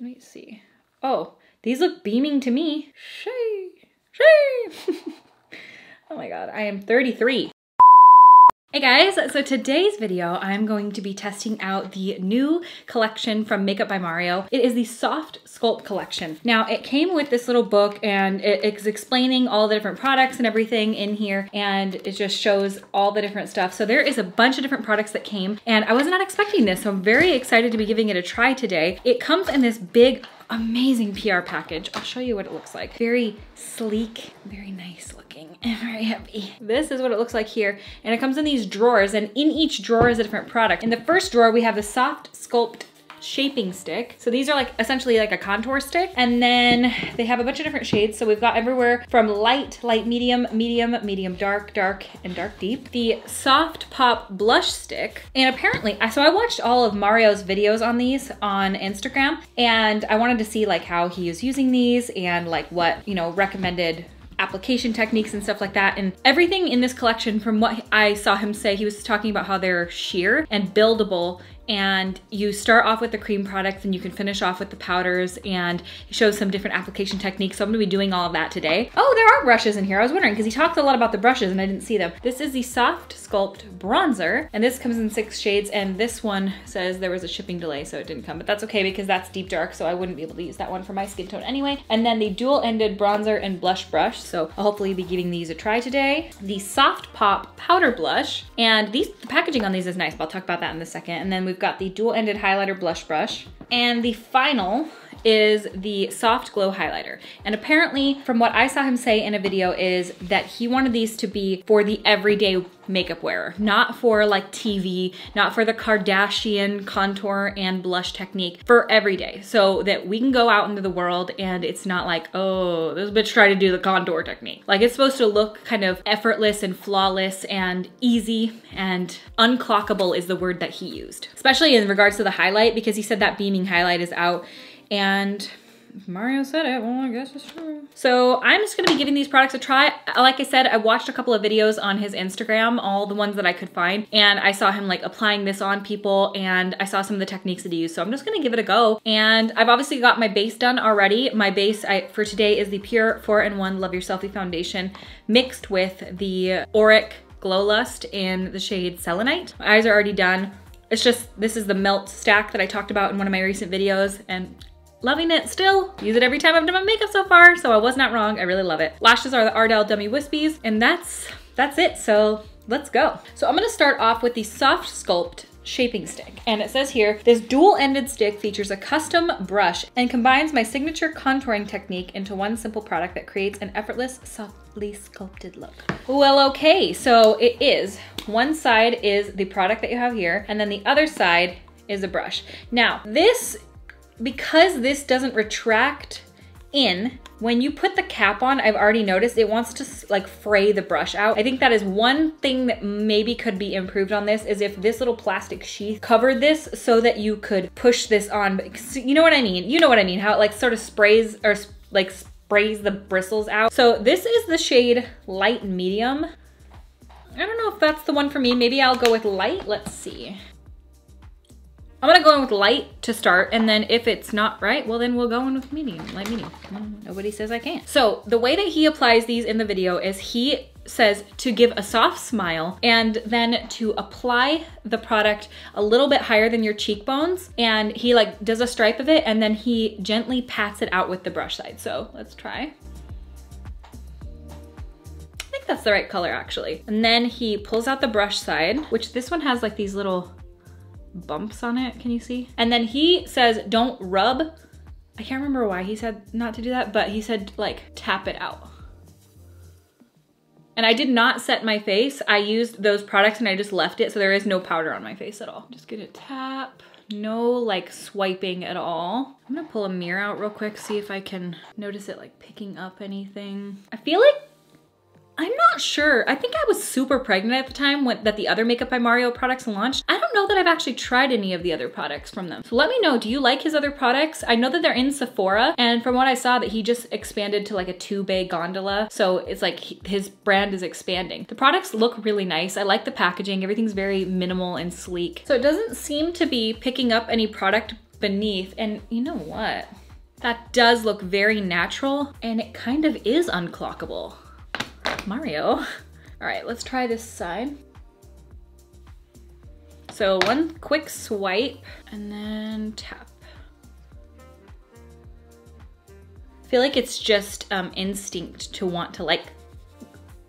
Let me see. Oh, these look beaming to me. Shay, Shay. oh my God, I am 33. Hey guys, so today's video, I'm going to be testing out the new collection from Makeup by Mario. It is the Soft Sculpt collection. Now, it came with this little book and it's explaining all the different products and everything in here, and it just shows all the different stuff. So there is a bunch of different products that came, and I was not expecting this, so I'm very excited to be giving it a try today. It comes in this big amazing PR package. I'll show you what it looks like. Very sleek, very nice looking, very heavy. This is what it looks like here. And it comes in these drawers, and in each drawer is a different product. In the first drawer, we have the Soft Sculpt shaping stick. So these are like essentially like a contour stick. And then they have a bunch of different shades. So we've got everywhere from light, light medium, medium, medium dark, dark, and dark deep. The soft pop blush stick. And apparently, so I watched all of Mario's videos on these on Instagram and I wanted to see like how he is using these and like what, you know, recommended application techniques and stuff like that. And everything in this collection, from what I saw him say, he was talking about how they're sheer and buildable and you start off with the cream products and you can finish off with the powders and show some different application techniques. So I'm gonna be doing all of that today. Oh, there are brushes in here. I was wondering because he talked a lot about the brushes and I didn't see them. This is the Soft Sculpt Bronzer and this comes in six shades and this one says there was a shipping delay so it didn't come, but that's okay because that's deep dark so I wouldn't be able to use that one for my skin tone anyway. And then the dual-ended bronzer and blush brush. So I'll hopefully be giving these a try today. The Soft Pop Powder Blush and these the packaging on these is nice, but I'll talk about that in a second. And then we've We've got the dual-ended highlighter blush brush. And the final is the soft glow highlighter. And apparently from what I saw him say in a video is that he wanted these to be for the everyday makeup wearer, not for like TV, not for the Kardashian contour and blush technique, for everyday. So that we can go out into the world and it's not like, oh, this bitch tried to do the contour technique. Like it's supposed to look kind of effortless and flawless and easy and unclockable is the word that he used. Especially in regards to the highlight because he said that beaming highlight is out and Mario said it, well, I guess it's true. So I'm just gonna be giving these products a try. Like I said, I watched a couple of videos on his Instagram, all the ones that I could find, and I saw him like applying this on people and I saw some of the techniques that he used. So I'm just gonna give it a go. And I've obviously got my base done already. My base I, for today is the Pure 4-in-1 Love Your Selfie Foundation mixed with the Auric Glow Lust in the shade Selenite. My eyes are already done. It's just, this is the melt stack that I talked about in one of my recent videos and Loving it still. Use it every time I've done my makeup so far, so I was not wrong. I really love it. Lashes are the Ardell Demi Wispies, and that's, that's it. So let's go. So I'm gonna start off with the Soft Sculpt shaping stick. And it says here, this dual-ended stick features a custom brush and combines my signature contouring technique into one simple product that creates an effortless, softly sculpted look. Well, okay, so it is. One side is the product that you have here, and then the other side is a brush. Now, this because this doesn't retract in, when you put the cap on, I've already noticed it wants to like fray the brush out. I think that is one thing that maybe could be improved on this is if this little plastic sheath covered this so that you could push this on. You know what I mean? You know what I mean? How it like sort of sprays or like sprays the bristles out. So this is the shade light medium. I don't know if that's the one for me. Maybe I'll go with light. Let's see. I'm gonna go in with light to start, and then if it's not right, well then we'll go in with medium, light medium. Nobody says I can't. So the way that he applies these in the video is he says to give a soft smile and then to apply the product a little bit higher than your cheekbones. And he like does a stripe of it and then he gently pats it out with the brush side. So let's try. I think that's the right color actually. And then he pulls out the brush side, which this one has like these little bumps on it. Can you see? And then he says, don't rub. I can't remember why he said not to do that, but he said like tap it out. And I did not set my face. I used those products and I just left it so there is no powder on my face at all. Just gonna tap, no like swiping at all. I'm gonna pull a mirror out real quick, see if I can notice it like picking up anything. I feel like I'm not sure. I think I was super pregnant at the time when, that the other Makeup by Mario products launched. I don't know that I've actually tried any of the other products from them. So let me know, do you like his other products? I know that they're in Sephora and from what I saw that he just expanded to like a two bay gondola. So it's like he, his brand is expanding. The products look really nice. I like the packaging. Everything's very minimal and sleek. So it doesn't seem to be picking up any product beneath. And you know what? That does look very natural and it kind of is unclockable. Mario. All right, let's try this side. So one quick swipe and then tap. I feel like it's just um, instinct to want to like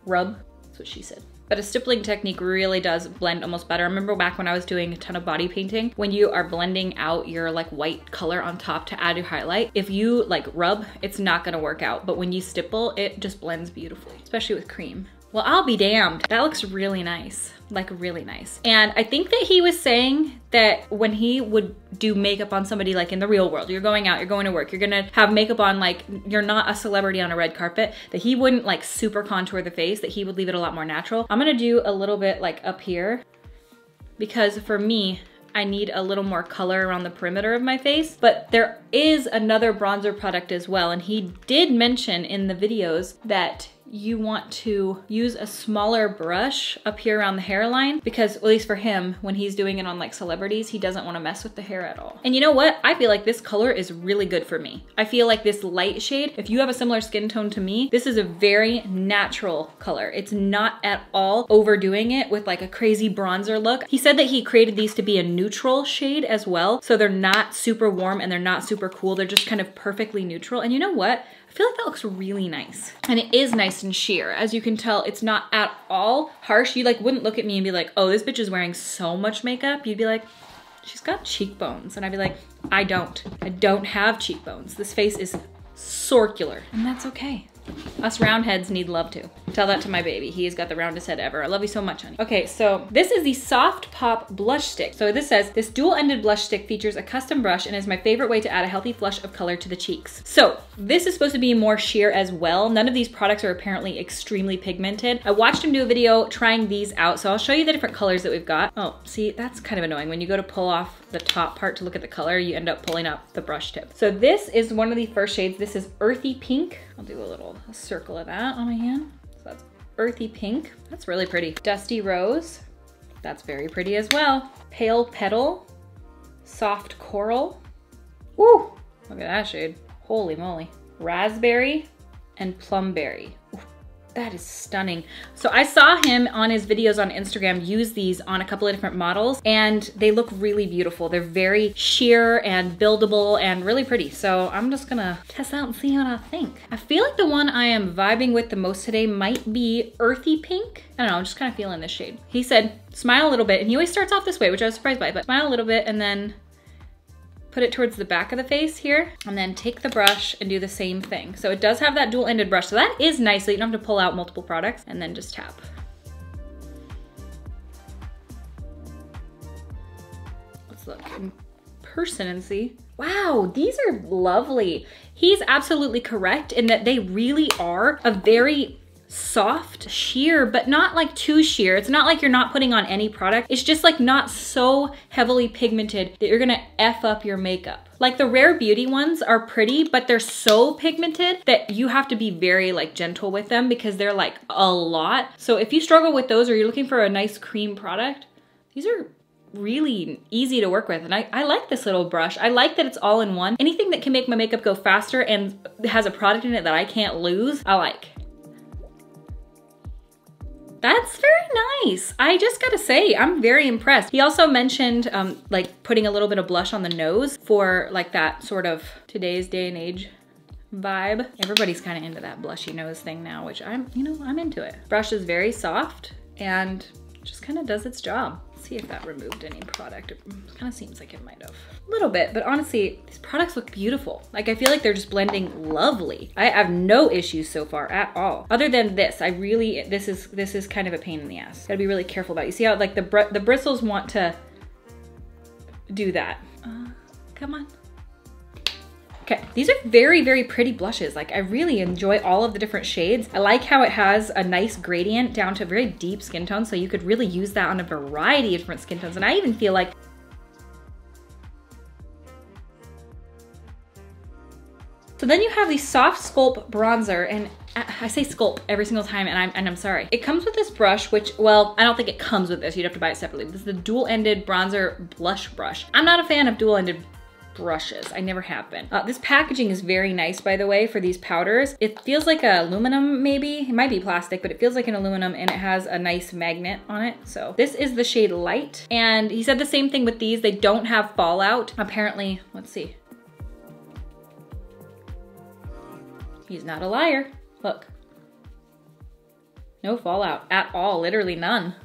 rub. That's what she said. But a stippling technique really does blend almost better. I remember back when I was doing a ton of body painting, when you are blending out your like white color on top to add your highlight, if you like rub, it's not gonna work out. But when you stipple, it just blends beautifully, especially with cream. Well, I'll be damned. That looks really nice, like really nice. And I think that he was saying that when he would do makeup on somebody like in the real world, you're going out, you're going to work, you're gonna have makeup on like you're not a celebrity on a red carpet, that he wouldn't like super contour the face, that he would leave it a lot more natural. I'm gonna do a little bit like up here because for me, I need a little more color around the perimeter of my face, but there is another bronzer product as well. And he did mention in the videos that you want to use a smaller brush up here around the hairline because at least for him, when he's doing it on like celebrities, he doesn't want to mess with the hair at all. And you know what? I feel like this color is really good for me. I feel like this light shade, if you have a similar skin tone to me, this is a very natural color. It's not at all overdoing it with like a crazy bronzer look. He said that he created these to be a neutral shade as well. So they're not super warm and they're not super cool. They're just kind of perfectly neutral. And you know what? I feel like that looks really nice. And it is nice and sheer. As you can tell, it's not at all harsh. You like wouldn't look at me and be like, oh, this bitch is wearing so much makeup. You'd be like, she's got cheekbones. And I'd be like, I don't. I don't have cheekbones. This face is circular and that's okay. Us roundheads need love too. Tell that to my baby. He has got the roundest head ever. I love you so much, honey. Okay, so this is the Soft Pop Blush Stick. So this says, this dual-ended blush stick features a custom brush and is my favorite way to add a healthy flush of color to the cheeks. So this is supposed to be more sheer as well. None of these products are apparently extremely pigmented. I watched him do a video trying these out, so I'll show you the different colors that we've got. Oh, see, that's kind of annoying. When you go to pull off the top part to look at the color, you end up pulling up the brush tip. So this is one of the first shades. This is Earthy Pink. I'll do a little circle of that on my hand. So that's Earthy Pink. That's really pretty. Dusty Rose. That's very pretty as well. Pale Petal. Soft Coral. Woo! Look at that shade. Holy moly. Raspberry and Plumberry. That is stunning. So I saw him on his videos on Instagram use these on a couple of different models and they look really beautiful. They're very sheer and buildable and really pretty. So I'm just gonna test out and see what I think. I feel like the one I am vibing with the most today might be Earthy Pink. I don't know, I'm just kind of feeling this shade. He said, smile a little bit. And he always starts off this way, which I was surprised by, but smile a little bit and then put it towards the back of the face here, and then take the brush and do the same thing. So it does have that dual-ended brush, so that is nice, so you don't have to pull out multiple products, and then just tap. Let's look in person and see. Wow, these are lovely. He's absolutely correct in that they really are a very soft sheer, but not like too sheer. It's not like you're not putting on any product. It's just like not so heavily pigmented that you're gonna F up your makeup. Like the Rare Beauty ones are pretty, but they're so pigmented that you have to be very like gentle with them because they're like a lot. So if you struggle with those or you're looking for a nice cream product, these are really easy to work with. And I, I like this little brush. I like that it's all in one. Anything that can make my makeup go faster and has a product in it that I can't lose, I like. That's very nice. I just gotta say, I'm very impressed. He also mentioned um, like putting a little bit of blush on the nose for like that sort of today's day and age vibe. Everybody's kind of into that blushy nose thing now, which I'm, you know, I'm into it. Brush is very soft and just kind of does its job see if that removed any product. It kind of seems like it might have. A little bit, but honestly, these products look beautiful. Like I feel like they're just blending lovely. I have no issues so far at all. Other than this, I really, this is this is kind of a pain in the ass. Gotta be really careful about it. You see how like the, br the bristles want to do that. Uh, come on. Okay, these are very, very pretty blushes. Like I really enjoy all of the different shades. I like how it has a nice gradient down to a very deep skin tone. So you could really use that on a variety of different skin tones. And I even feel like So then you have the Soft Sculpt Bronzer, and I say sculpt every single time, and I'm, and I'm sorry. It comes with this brush, which, well, I don't think it comes with this. You'd have to buy it separately. This is the dual-ended bronzer blush brush. I'm not a fan of dual-ended brushes. I never have been. Uh, this packaging is very nice, by the way, for these powders. It feels like aluminum, maybe. It might be plastic, but it feels like an aluminum and it has a nice magnet on it. So this is the shade Light. And he said the same thing with these. They don't have fallout. Apparently, let's see. He's not a liar. Look. No fallout at all, literally none.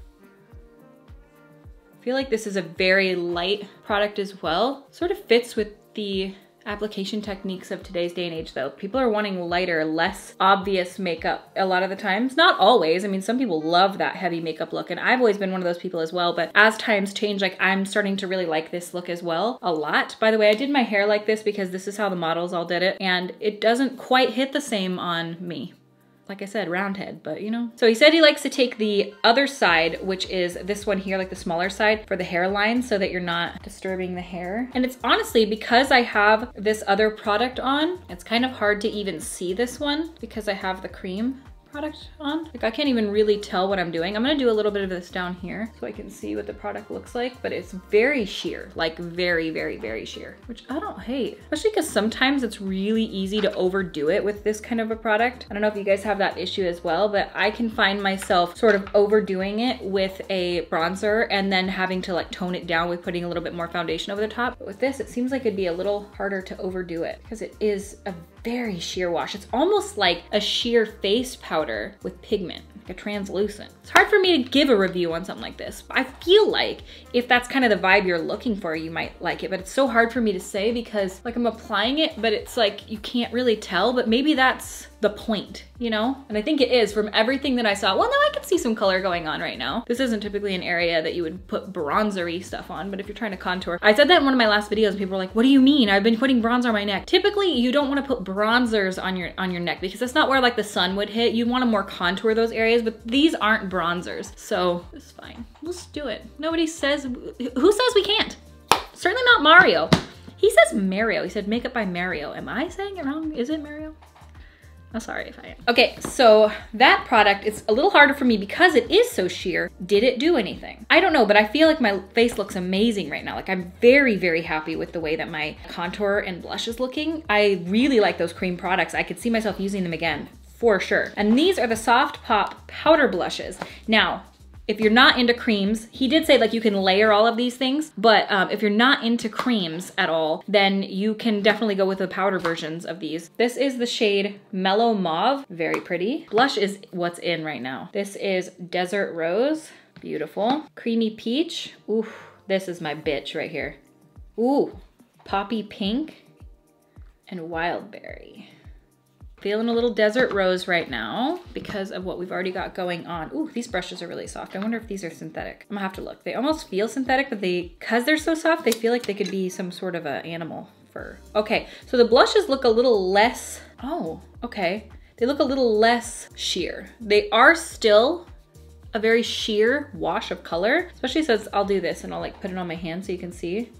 I feel like this is a very light product as well. Sort of fits with the application techniques of today's day and age though. People are wanting lighter, less obvious makeup a lot of the times. Not always. I mean, some people love that heavy makeup look and I've always been one of those people as well, but as times change, like I'm starting to really like this look as well a lot. By the way, I did my hair like this because this is how the models all did it and it doesn't quite hit the same on me like I said, round head, but you know. So he said he likes to take the other side, which is this one here, like the smaller side for the hairline so that you're not disturbing the hair. And it's honestly, because I have this other product on, it's kind of hard to even see this one because I have the cream product on. Like I can't even really tell what I'm doing. I'm gonna do a little bit of this down here so I can see what the product looks like, but it's very sheer, like very, very, very sheer, which I don't hate. Especially because sometimes it's really easy to overdo it with this kind of a product. I don't know if you guys have that issue as well, but I can find myself sort of overdoing it with a bronzer and then having to like tone it down with putting a little bit more foundation over the top. But with this, it seems like it'd be a little harder to overdo it because it is a very sheer wash. It's almost like a sheer face powder with pigment like a translucent. It's hard for me to give a review on something like this. I feel like if that's kind of the vibe you're looking for, you might like it, but it's so hard for me to say because like I'm applying it, but it's like you can't really tell, but maybe that's the point, you know? And I think it is from everything that I saw. Well, no, I can see some color going on right now. This isn't typically an area that you would put bronzery stuff on, but if you're trying to contour, I said that in one of my last videos and people were like, what do you mean? I've been putting bronzer on my neck. Typically, you don't wanna put bronzers on your on your neck because that's not where like the sun would hit. You wanna more contour those areas, but these aren't bronzers. So it's fine, let's do it. Nobody says, who says we can't? Certainly not Mario. He says Mario. He said makeup by Mario. Am I saying it wrong? Is it Mario? I'm sorry if I am. Okay, so that product is a little harder for me because it is so sheer. Did it do anything? I don't know, but I feel like my face looks amazing right now. Like I'm very, very happy with the way that my contour and blush is looking. I really like those cream products. I could see myself using them again for sure. And these are the Soft Pop powder blushes. Now, if you're not into creams, he did say like you can layer all of these things, but um, if you're not into creams at all, then you can definitely go with the powder versions of these. This is the shade Mellow Mauve, very pretty. Blush is what's in right now. This is Desert Rose, beautiful. Creamy Peach, ooh, this is my bitch right here. Ooh, Poppy Pink and Wild Berry. Feeling a little desert rose right now because of what we've already got going on. Ooh, these brushes are really soft. I wonder if these are synthetic. I'm gonna have to look. They almost feel synthetic, but they, cause they're so soft, they feel like they could be some sort of an animal fur. Okay, so the blushes look a little less, oh, okay. They look a little less sheer. They are still a very sheer wash of color, especially since I'll do this and I'll like put it on my hand so you can see.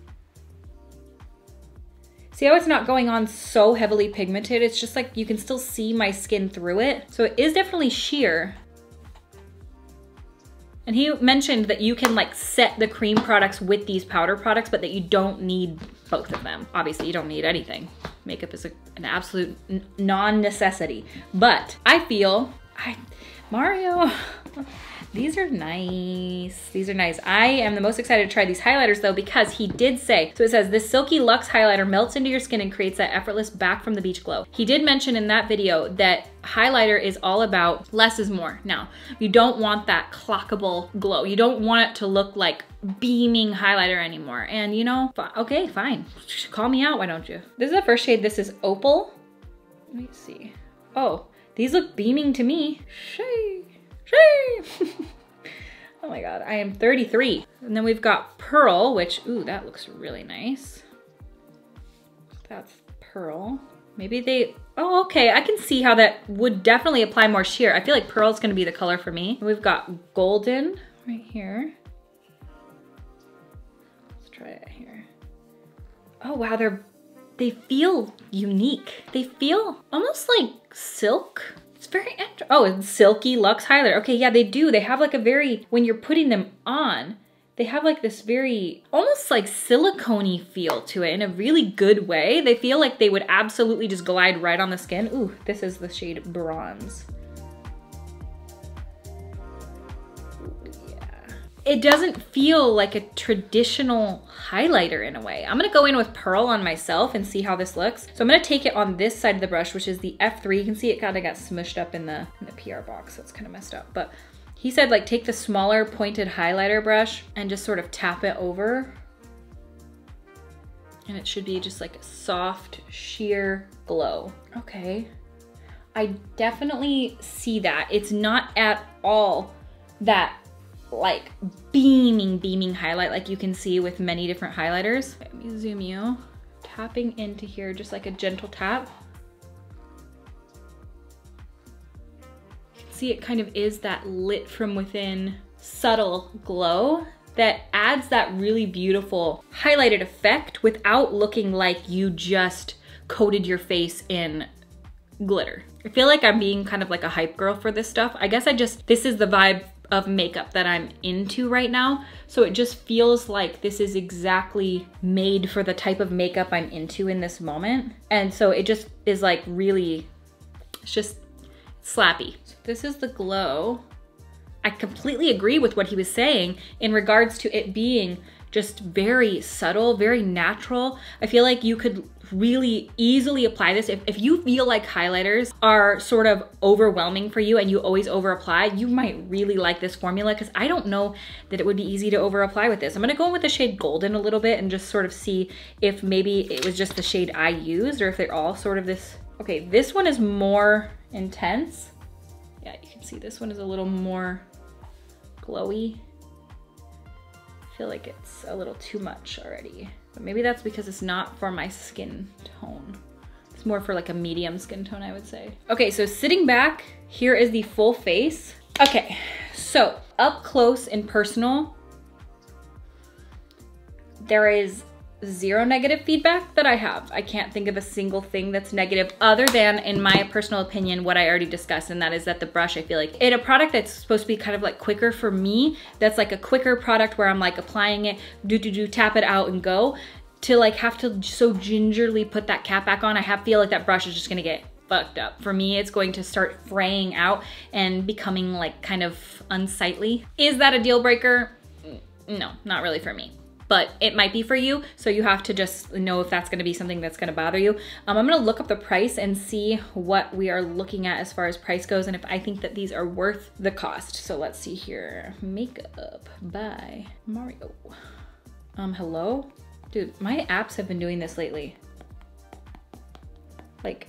See how it's not going on so heavily pigmented? It's just like you can still see my skin through it. So it is definitely sheer. And he mentioned that you can like set the cream products with these powder products, but that you don't need both of them. Obviously you don't need anything. Makeup is a, an absolute non-necessity. But I feel, I, Mario, these are nice. These are nice. I am the most excited to try these highlighters though because he did say, so it says this Silky Luxe highlighter melts into your skin and creates that effortless back from the beach glow. He did mention in that video that highlighter is all about less is more. Now, you don't want that clockable glow. You don't want it to look like beaming highlighter anymore. And you know, okay, fine. Call me out, why don't you? This is the first shade. This is Opal. Let me see. Oh, these look beaming to me. Shay. oh my God, I am 33. And then we've got Pearl, which, ooh, that looks really nice. That's Pearl. Maybe they, oh, okay. I can see how that would definitely apply more sheer. I feel like Pearl's gonna be the color for me. We've got Golden right here. Let's try it here. Oh wow, they're, they feel unique. They feel almost like silk it's very. Oh, it's Silky Luxe Highlighter. Okay, yeah, they do. They have like a very, when you're putting them on, they have like this very almost like silicone feel to it in a really good way. They feel like they would absolutely just glide right on the skin. Ooh, this is the shade Bronze. It doesn't feel like a traditional highlighter in a way. I'm gonna go in with Pearl on myself and see how this looks. So I'm gonna take it on this side of the brush, which is the F3. You can see it kind of got smushed up in the, in the PR box, so it's kind of messed up. But he said like take the smaller pointed highlighter brush and just sort of tap it over. And it should be just like a soft, sheer glow. Okay, I definitely see that. It's not at all that like beaming, beaming highlight like you can see with many different highlighters. Let me zoom you. Tapping into here, just like a gentle tap. You can see it kind of is that lit from within subtle glow that adds that really beautiful highlighted effect without looking like you just coated your face in glitter. I feel like I'm being kind of like a hype girl for this stuff. I guess I just, this is the vibe of makeup that I'm into right now. So it just feels like this is exactly made for the type of makeup I'm into in this moment. And so it just is like really, it's just slappy. So this is the glow. I completely agree with what he was saying in regards to it being just very subtle, very natural. I feel like you could really easily apply this. If, if you feel like highlighters are sort of overwhelming for you and you always over apply, you might really like this formula because I don't know that it would be easy to over apply with this. I'm gonna go in with the shade Golden a little bit and just sort of see if maybe it was just the shade I used or if they're all sort of this. Okay, this one is more intense. Yeah, you can see this one is a little more glowy feel like it's a little too much already. But maybe that's because it's not for my skin tone. It's more for like a medium skin tone, I would say. Okay, so sitting back, here is the full face. Okay, so up close and personal, there is zero negative feedback that I have. I can't think of a single thing that's negative other than, in my personal opinion, what I already discussed, and that is that the brush, I feel like, in a product that's supposed to be kind of like quicker for me, that's like a quicker product where I'm like applying it, do do do, tap it out and go, to like have to so gingerly put that cap back on, I have feel like that brush is just gonna get fucked up. For me, it's going to start fraying out and becoming like kind of unsightly. Is that a deal breaker? Mm, no, not really for me but it might be for you. So you have to just know if that's gonna be something that's gonna bother you. Um, I'm gonna look up the price and see what we are looking at as far as price goes and if I think that these are worth the cost. So let's see here. Makeup by Mario. Um, hello? Dude, my apps have been doing this lately. Like,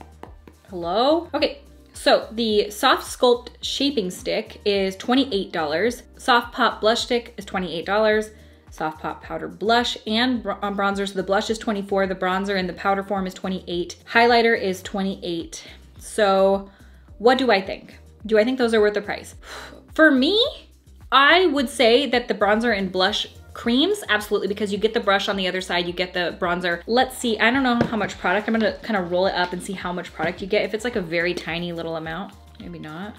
hello? Okay, so the Soft Sculpt Shaping Stick is $28. Soft Pop Blush Stick is $28. Soft Pop Powder Blush and um, bronzer. So the blush is 24, the bronzer in the powder form is 28, highlighter is 28. So what do I think? Do I think those are worth the price? For me, I would say that the bronzer and blush creams absolutely because you get the brush on the other side you get the bronzer let's see i don't know how much product i'm gonna kind of roll it up and see how much product you get if it's like a very tiny little amount maybe not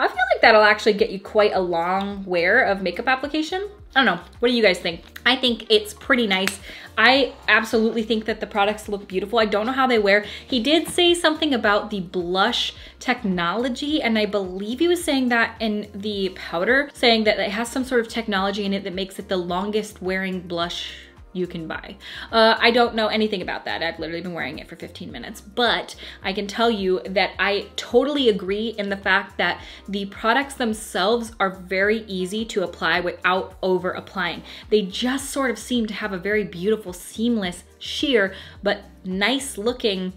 I feel like that'll actually get you quite a long wear of makeup application. I don't know, what do you guys think? I think it's pretty nice. I absolutely think that the products look beautiful. I don't know how they wear. He did say something about the blush technology, and I believe he was saying that in the powder, saying that it has some sort of technology in it that makes it the longest wearing blush you can buy. Uh, I don't know anything about that. I've literally been wearing it for 15 minutes, but I can tell you that I totally agree in the fact that the products themselves are very easy to apply without over applying. They just sort of seem to have a very beautiful, seamless, sheer, but nice looking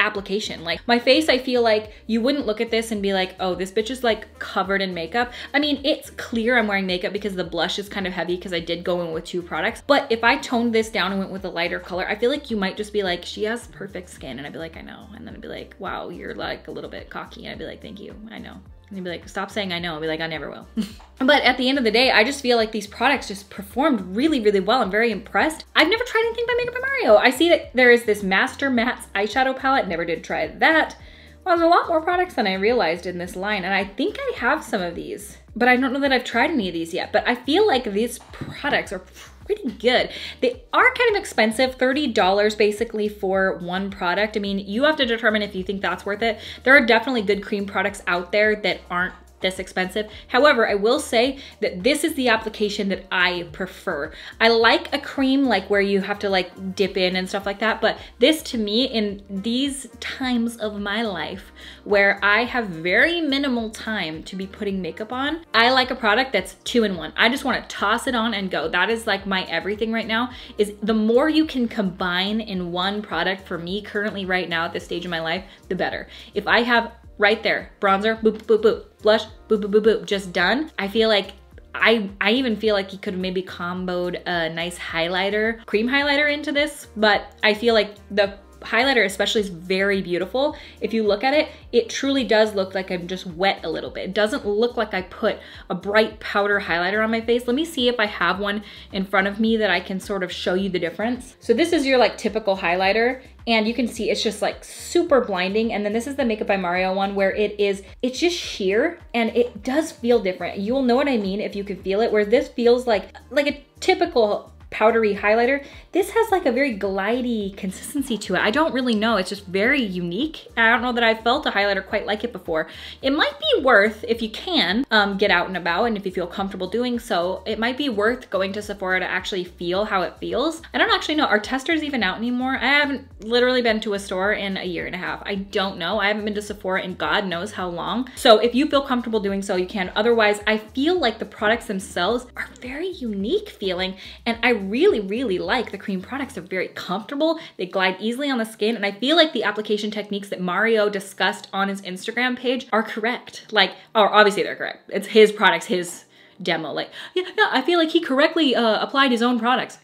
application. Like my face, I feel like you wouldn't look at this and be like, oh, this bitch is like covered in makeup. I mean, it's clear I'm wearing makeup because the blush is kind of heavy because I did go in with two products. But if I toned this down and went with a lighter color, I feel like you might just be like, she has perfect skin. And I'd be like, I know. And then I'd be like, wow, you're like a little bit cocky. And I'd be like, thank you. I know. And he'd be like, stop saying I know. I'll be like, I never will. but at the end of the day, I just feel like these products just performed really, really well. I'm very impressed. I've never tried anything by Makeup by Mario. I see that there is this Master Mattes eyeshadow palette. Never did try that. Well, there's a lot more products than I realized in this line. And I think I have some of these. but I don't know that I've tried any of these yet. But I feel like these products are pretty good. They are kind of expensive, $30 basically for one product. I mean, you have to determine if you think that's worth it. There are definitely good cream products out there that aren't this expensive. However, I will say that this is the application that I prefer. I like a cream like where you have to like dip in and stuff like that, but this to me in these times of my life where I have very minimal time to be putting makeup on, I like a product that's two in one. I just wanna toss it on and go. That is like my everything right now is the more you can combine in one product for me currently right now at this stage of my life, the better. If I have right there. Bronzer, boop, boop, boop. Blush, boop, boop, boop, boop. Just done. I feel like I, I even feel like he could have maybe comboed a nice highlighter, cream highlighter into this, but I feel like the highlighter especially is very beautiful. If you look at it, it truly does look like I'm just wet a little bit. It doesn't look like I put a bright powder highlighter on my face. Let me see if I have one in front of me that I can sort of show you the difference. So this is your like typical highlighter and you can see it's just like super blinding. And then this is the Makeup by Mario one where it is, it's just sheer and it does feel different. You will know what I mean if you can feel it, where this feels like, like a typical powdery highlighter. This has like a very glidey consistency to it. I don't really know. It's just very unique. I don't know that I've felt a highlighter quite like it before. It might be worth, if you can, um, get out and about and if you feel comfortable doing so, it might be worth going to Sephora to actually feel how it feels. I don't actually know. Are testers even out anymore? I haven't literally been to a store in a year and a half. I don't know. I haven't been to Sephora in God knows how long. So if you feel comfortable doing so, you can. Otherwise, I feel like the products themselves are very unique feeling and I really, really like the cream products. They're very comfortable. They glide easily on the skin. And I feel like the application techniques that Mario discussed on his Instagram page are correct. Like, or obviously they're correct. It's his products, his demo. Like, yeah, yeah I feel like he correctly uh, applied his own products.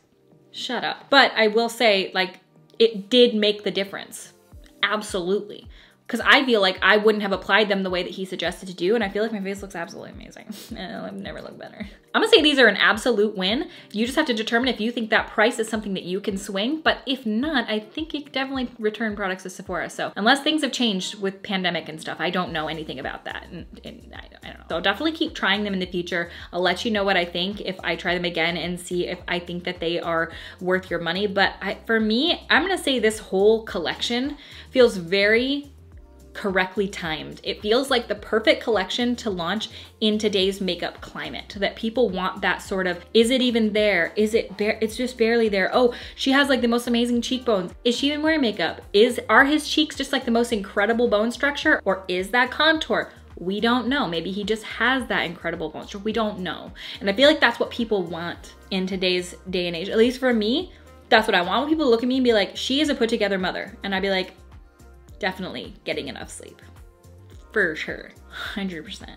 Shut up. But I will say, like, it did make the difference. Absolutely because I feel like I wouldn't have applied them the way that he suggested to do, and I feel like my face looks absolutely amazing. And I've never looked better. I'm gonna say these are an absolute win. You just have to determine if you think that price is something that you can swing, but if not, I think you definitely return products to Sephora. So unless things have changed with pandemic and stuff, I don't know anything about that, and, and I, I don't know. So I'll definitely keep trying them in the future. I'll let you know what I think if I try them again and see if I think that they are worth your money. But I, for me, I'm gonna say this whole collection feels very correctly timed. It feels like the perfect collection to launch in today's makeup climate that people want that sort of, is it even there? Is it? It's just barely there. Oh, she has like the most amazing cheekbones. Is she even wearing makeup? Is, are his cheeks just like the most incredible bone structure or is that contour? We don't know. Maybe he just has that incredible bone structure. We don't know. And I feel like that's what people want in today's day and age. At least for me, that's what I want. When people look at me and be like, she is a put together mother. And I'd be like, definitely getting enough sleep. For sure, 100%.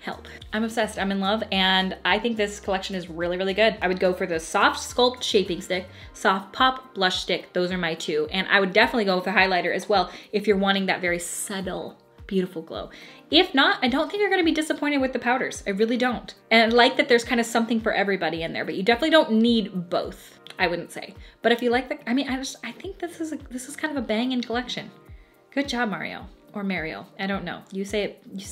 Help. I'm obsessed, I'm in love, and I think this collection is really, really good. I would go for the Soft Sculpt Shaping Stick, Soft Pop Blush Stick, those are my two. And I would definitely go with the highlighter as well if you're wanting that very subtle, beautiful glow. If not, I don't think you're gonna be disappointed with the powders. I really don't. And I like that there's kind of something for everybody in there, but you definitely don't need both. I wouldn't say. But if you like the, I mean, I just, I think this is a, this is kind of a banging collection. Good job, Mario or Mario. I don't know. You say it, you,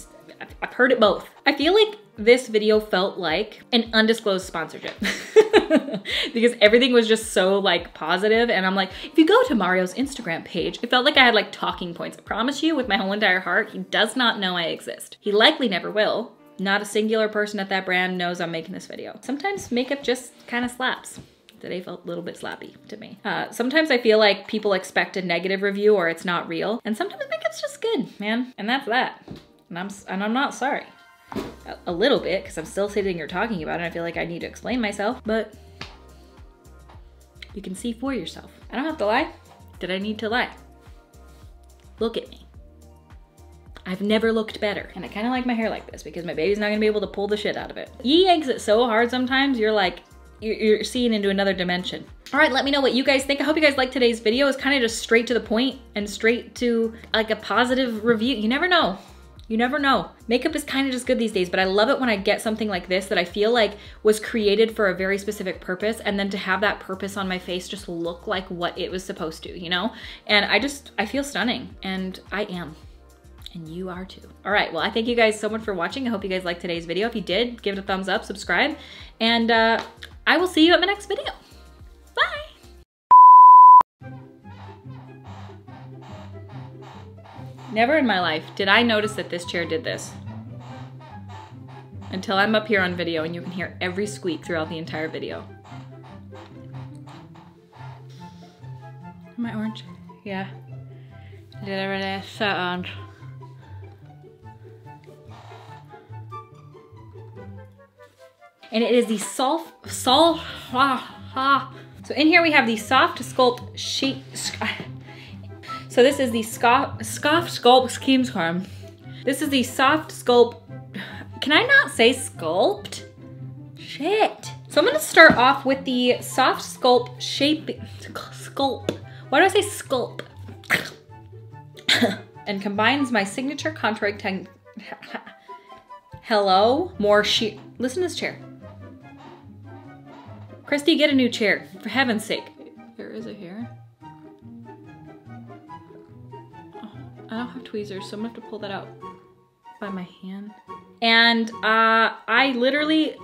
I've heard it both. I feel like this video felt like an undisclosed sponsorship because everything was just so like positive and I'm like, if you go to Mario's Instagram page, it felt like I had like talking points. I promise you with my whole entire heart, he does not know I exist. He likely never will. Not a singular person at that brand knows I'm making this video. Sometimes makeup just kind of slaps. Today felt a little bit slappy to me. Uh, sometimes I feel like people expect a negative review or it's not real. And sometimes makeup's just good, man. And that's that. And I'm, and I'm not sorry. A, a little bit, because I'm still sitting here talking about it. I feel like I need to explain myself, but you can see for yourself. I don't have to lie. Did I need to lie? Look at me. I've never looked better. And I kind of like my hair like this because my baby's not gonna be able to pull the shit out of it. He eggs it so hard sometimes, you're like, you're seeing into another dimension. All right, let me know what you guys think. I hope you guys liked today's video. It's kind of just straight to the point and straight to like a positive review. You never know. You never know. Makeup is kind of just good these days, but I love it when I get something like this that I feel like was created for a very specific purpose and then to have that purpose on my face just look like what it was supposed to, you know? And I just, I feel stunning and I am. And you are too. All right, well, I thank you guys so much for watching. I hope you guys liked today's video. If you did, give it a thumbs up, subscribe, and uh, I will see you at my next video. Bye! Never in my life did I notice that this chair did this. Until I'm up here on video and you can hear every squeak throughout the entire video. Am I orange? Yeah. Literally sound. And it is the soft, soft, ah, ah. So in here we have the soft sculpt sheet. So this is the scoff, sculpt schemes charm. This is the soft sculpt. Can I not say sculpt? Shit. So I'm gonna start off with the soft sculpt shape, sculpt. Why do I say sculpt? and combines my signature contouring technique. Hello? More sheet. Listen to this chair. Kristi, get a new chair, for heaven's sake. There is a hair. I don't have tweezers, so I'm gonna have to pull that out by my hand. And uh, I literally,